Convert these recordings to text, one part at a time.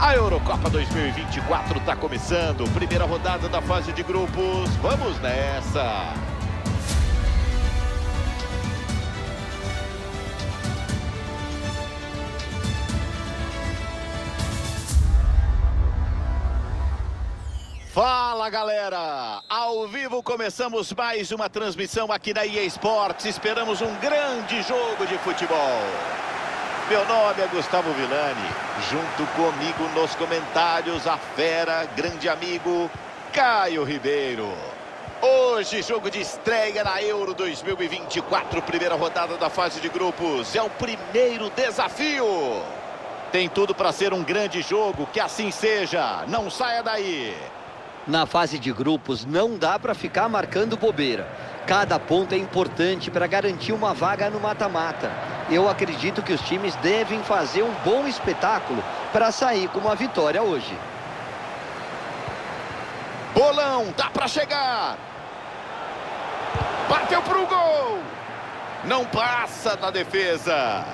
A Eurocopa 2024 está começando. Primeira rodada da fase de grupos. Vamos nessa! Fala galera! Ao vivo começamos mais uma transmissão aqui da EA Sports. Esperamos um grande jogo de futebol. Meu nome é Gustavo Villani. Junto comigo nos comentários, a fera, grande amigo, Caio Ribeiro. Hoje, jogo de estreia na Euro 2024, primeira rodada da fase de grupos. É o primeiro desafio. Tem tudo para ser um grande jogo, que assim seja. Não saia daí. Na fase de grupos não dá para ficar marcando bobeira. Cada ponto é importante para garantir uma vaga no mata-mata. Eu acredito que os times devem fazer um bom espetáculo para sair com uma vitória hoje. Bolão, dá para chegar. Bateu pro gol. Não passa da defesa.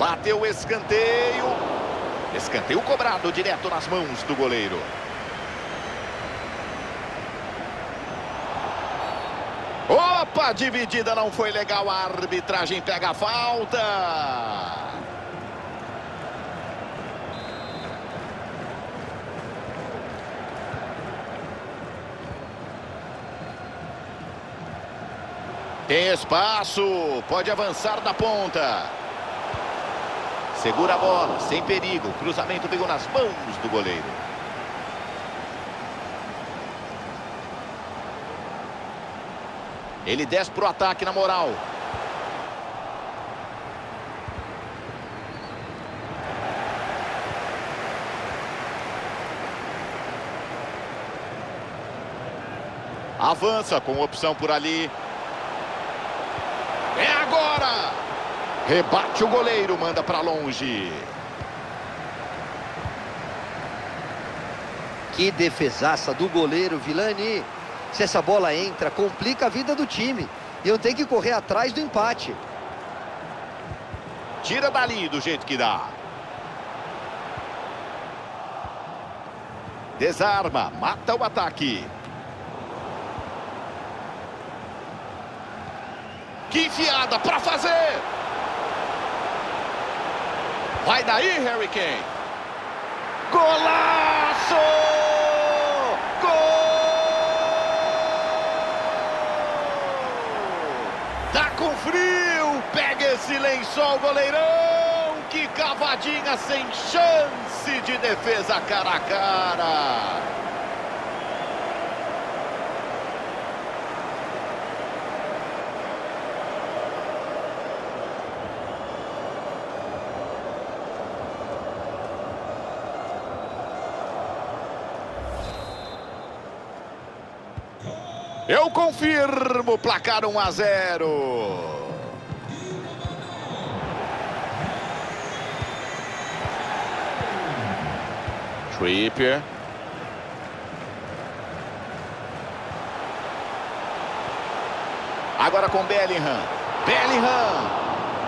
Bateu o escanteio. Escanteio cobrado direto nas mãos do goleiro. Opa, dividida não foi legal. A arbitragem pega a falta. Tem espaço. Pode avançar da ponta. Segura a bola, sem perigo. O cruzamento pegou nas mãos do goleiro. Ele desce para o ataque na moral. Avança com opção por ali. É agora! Rebate o goleiro, manda para longe. Que defesaça do goleiro Vilani. Se essa bola entra, complica a vida do time. E eu tenho que correr atrás do empate. Tira dali do jeito que dá. Desarma, mata o ataque. Que enfiada para fazer! Vai daí, Harry Kane. Golaço! Gol! Tá com frio. Pega esse lençol, goleirão. Que cavadinha sem chance de defesa cara a cara. Eu confirmo, placar 1 a 0. Trippier. Agora com Bellingham. Bellingham.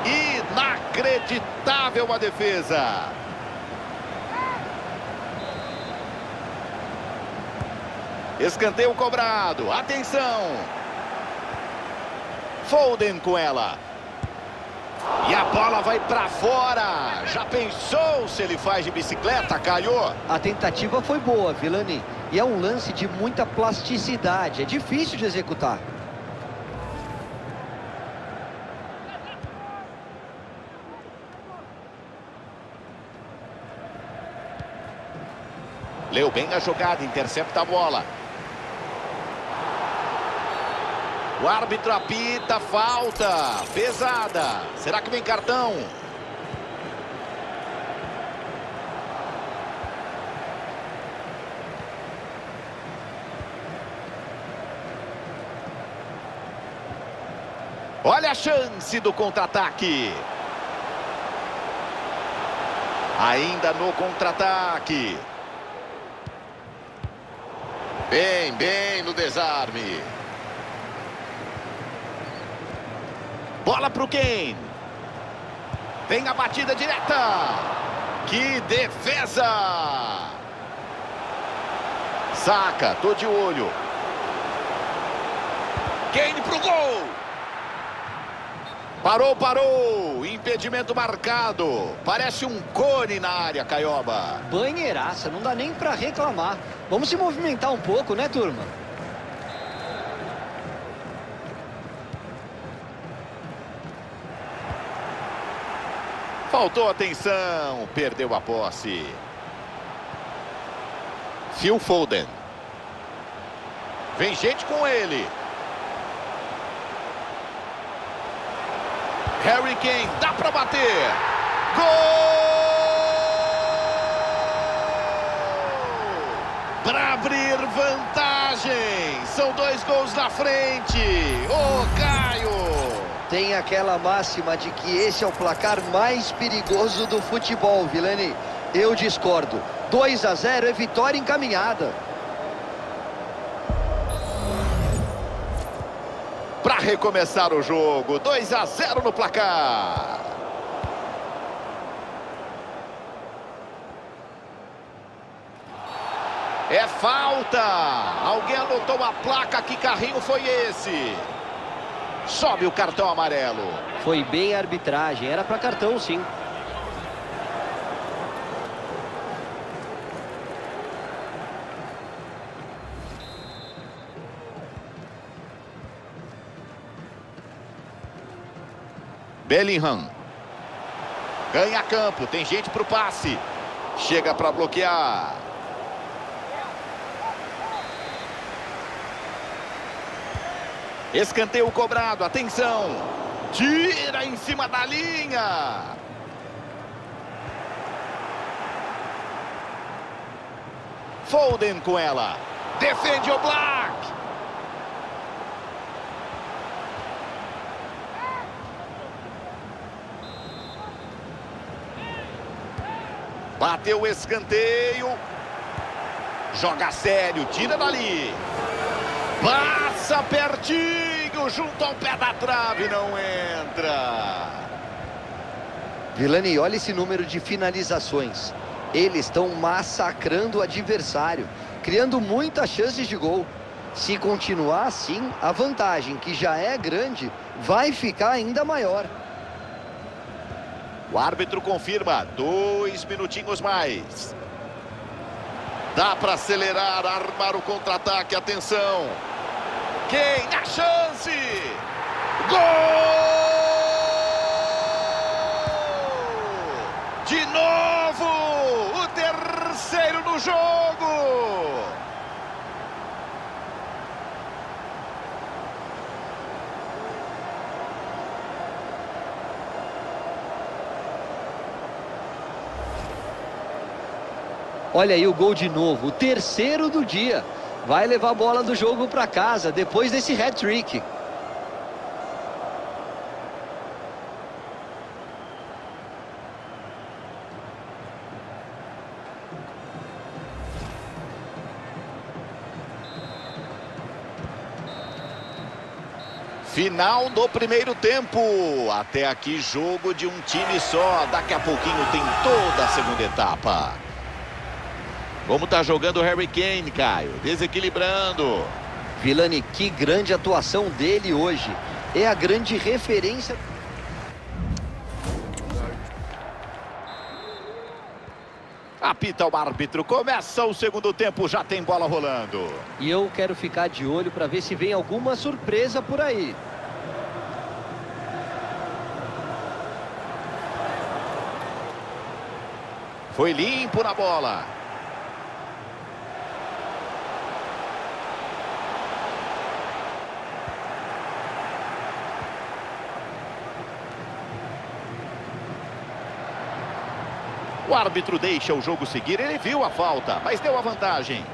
Inacreditável a defesa. Escanteio cobrado. Atenção. Foden com ela. E a bola vai para fora. Já pensou se ele faz de bicicleta, Caio? A tentativa foi boa, Vilani. E é um lance de muita plasticidade. É difícil de executar. Leu bem a jogada, intercepta a bola. O árbitro apita, falta, pesada. Será que vem cartão? Olha a chance do contra-ataque. Ainda no contra-ataque. Bem, bem no desarme. Bola para o Kane. Tem a batida direta. Que defesa! Saca, tô de olho. Kane pro gol. Parou, parou. Impedimento marcado. Parece um cone na área, Caioba. Banheiraça, não dá nem para reclamar. Vamos se movimentar um pouco, né, turma? Faltou atenção, perdeu a posse. Phil Foden. Vem gente com ele. Harry Kane, dá para bater. Gol! Para abrir vantagem. São dois gols na frente. Ô, oh, Caio! Tem aquela máxima de que esse é o placar mais perigoso do futebol, Vilani. Eu discordo. 2 a 0 é vitória encaminhada. Para recomeçar o jogo, 2 a 0 no placar. É falta. Alguém anotou a placa. Que carrinho foi esse? Sobe o cartão amarelo. Foi bem a arbitragem. Era para cartão, sim. Bellingham. Ganha campo, tem gente para o passe. Chega para bloquear. Escanteio cobrado, atenção. Tira em cima da linha. Foden com ela. Defende o Black. Bateu o escanteio. Joga sério, tira dali. Passa pertinho, junto ao pé da trave, não entra. Vilani, olha esse número de finalizações. Eles estão massacrando o adversário, criando muitas chances de gol. Se continuar assim, a vantagem, que já é grande, vai ficar ainda maior. O árbitro confirma, dois minutinhos mais. Dá para acelerar, armar o contra-ataque, atenção. Quem? A chance! Gol! De novo! O terceiro no jogo! Olha aí o gol de novo, o terceiro do dia. Vai levar a bola do jogo para casa depois desse hat-trick. Final do primeiro tempo. Até aqui jogo de um time só. Daqui a pouquinho tem toda a segunda etapa. Como tá jogando o Harry Kane, Caio? Desequilibrando. Vilani, que grande atuação dele hoje. É a grande referência. Apita o árbitro. Começa o segundo tempo, já tem bola rolando. E eu quero ficar de olho para ver se vem alguma surpresa por aí. Foi limpo na bola. O árbitro deixa o jogo seguir, ele viu a falta, mas deu a vantagem.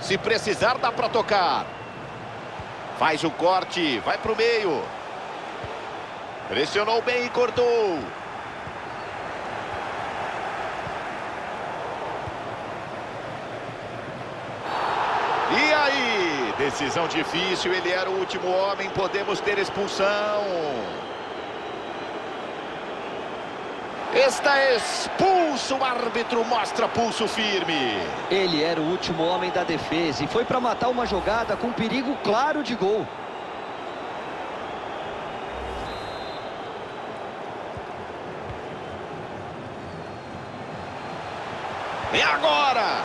Se precisar, dá para tocar. Faz o corte, vai para o meio. Pressionou bem e cortou. E aí, Decisão difícil, ele era o último homem, podemos ter expulsão. Está expulso, o árbitro mostra pulso firme. Ele era o último homem da defesa e foi para matar uma jogada com perigo claro de gol. E agora?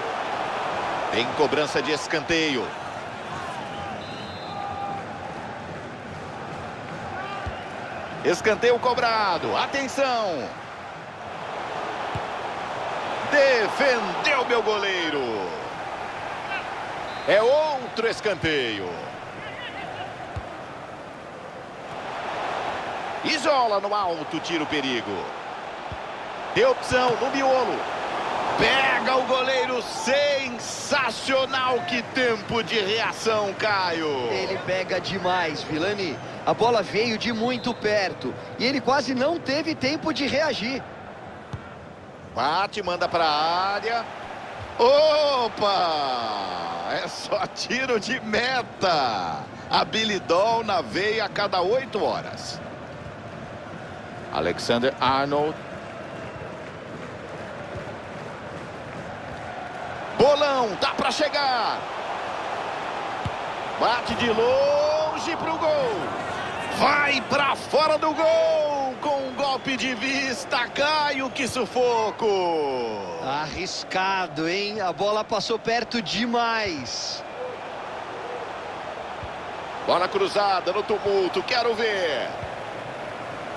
Em cobrança de escanteio. Escanteio cobrado. Atenção. Defendeu meu goleiro. É outro escanteio. Isola no alto, tira o perigo. Deu opção no miolo. Pega o goleiro, sensacional, que tempo de reação, Caio. Ele pega demais, Vilani. A bola veio de muito perto e ele quase não teve tempo de reagir. Bate, manda para a área. Opa! É só tiro de meta. Habilidol na veia a cada oito horas. Alexander Arnold. Bolão, dá para chegar. Bate de longe pro gol. Vai para fora do gol. Com um golpe de vista, Caio, que sufoco. Arriscado, hein? A bola passou perto demais. Bola cruzada no tumulto, quero ver.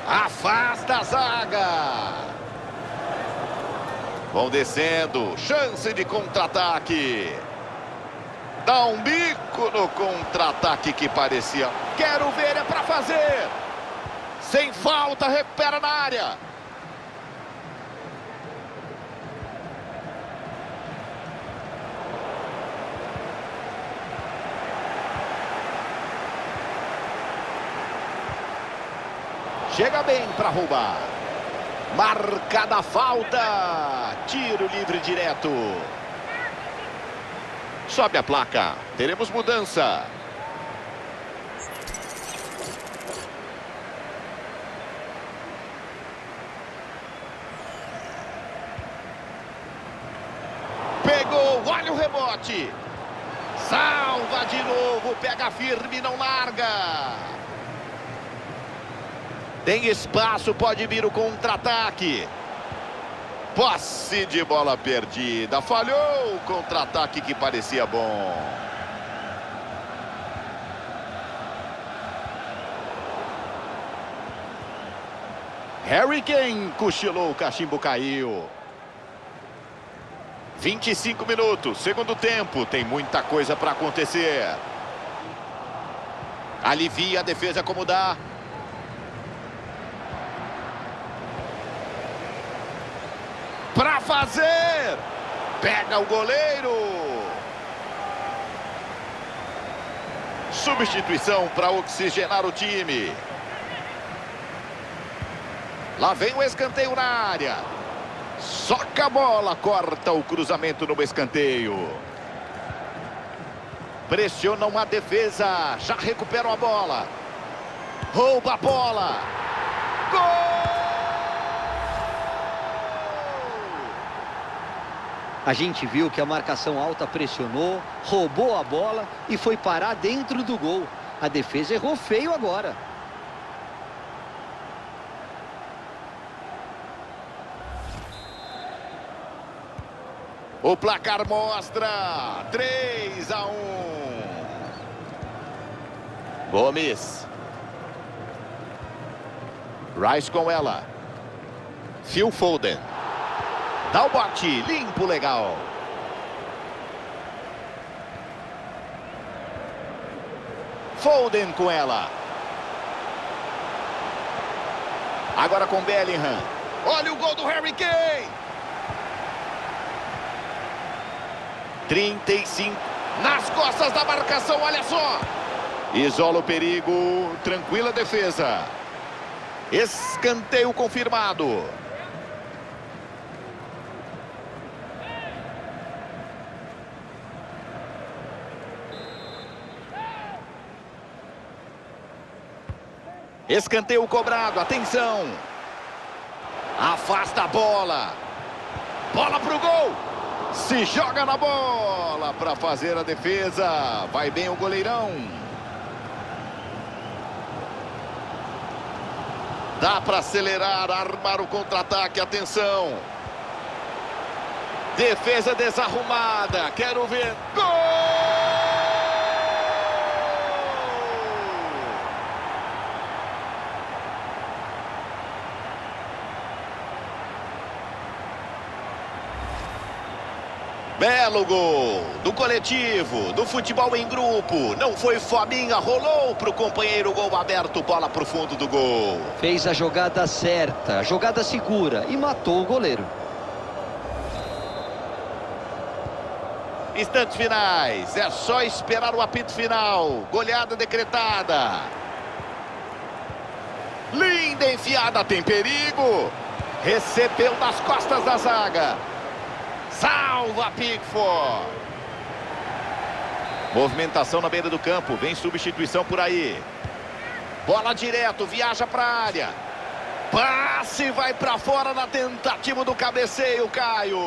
Afasta a zaga. Vão descendo, chance de contra-ataque. Dá um bico no contra-ataque que parecia. Quero ver, é para fazer. Sem falta, recupera na área. Chega bem para roubar. Marcada a falta. Tiro livre direto. Sobe a placa. Teremos mudança. Pegou, olha o rebote. Salva de novo, pega firme, não larga. Tem espaço, pode vir o contra-ataque. Posse de bola perdida. Falhou o contra-ataque que parecia bom. Harry Kane cochilou, o cachimbo caiu. 25 minutos, segundo tempo. Tem muita coisa para acontecer. Alivia a defesa como dá. para fazer. Pega o goleiro. Substituição para oxigenar o time. Lá vem o escanteio na área. Soca a bola, corta o cruzamento no escanteio. Pressionam a defesa, já recuperam a bola. Rouba a bola. Gol! A gente viu que a marcação alta pressionou, roubou a bola e foi parar dentro do gol. A defesa errou feio agora. O placar mostra 3 a 1. Gomes. Rice com ela. Phil Foden. Dá o bote, limpo, legal. Foden com ela. Agora com Bellingham. Olha o gol do Harry Kane. 35. Nas costas da marcação, olha só. Isola o perigo, tranquila defesa. Escanteio confirmado. Escanteio cobrado, atenção. Afasta a bola. Bola pro gol. Se joga na bola para fazer a defesa. Vai bem o goleirão. Dá para acelerar, armar o contra-ataque. Atenção. Defesa desarrumada. Quero ver. Gol! Belo gol do coletivo, do futebol em grupo. Não foi Fabinha, rolou para o companheiro gol aberto, bola para o fundo do gol. Fez a jogada certa, a jogada segura e matou o goleiro. Instantes finais, é só esperar o apito final. Goleada decretada. Linda enfiada, tem perigo. Recebeu nas costas da zaga. Salva Pickford. Movimentação na beira do campo. Vem substituição por aí. Bola direto, viaja para a área. Passe vai para fora na tentativa do cabeceio, Caio.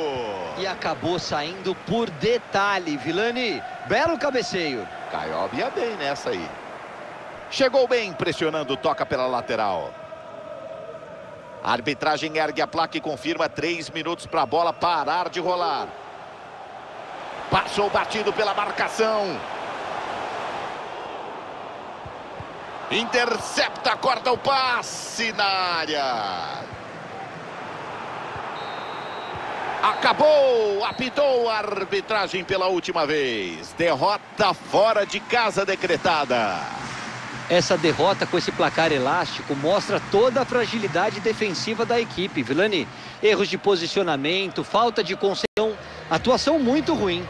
E acabou saindo por detalhe, Vilani. Belo cabeceio. Caio ia bem nessa aí. Chegou bem, pressionando, toca pela lateral. A arbitragem ergue a placa e confirma três minutos para a bola parar de rolar. Passou batido pela marcação. Intercepta, corta o passe na área. Acabou, apitou a arbitragem pela última vez. Derrota fora de casa decretada. Essa derrota com esse placar elástico mostra toda a fragilidade defensiva da equipe, Vilani. Erros de posicionamento, falta de concepção, atuação muito ruim.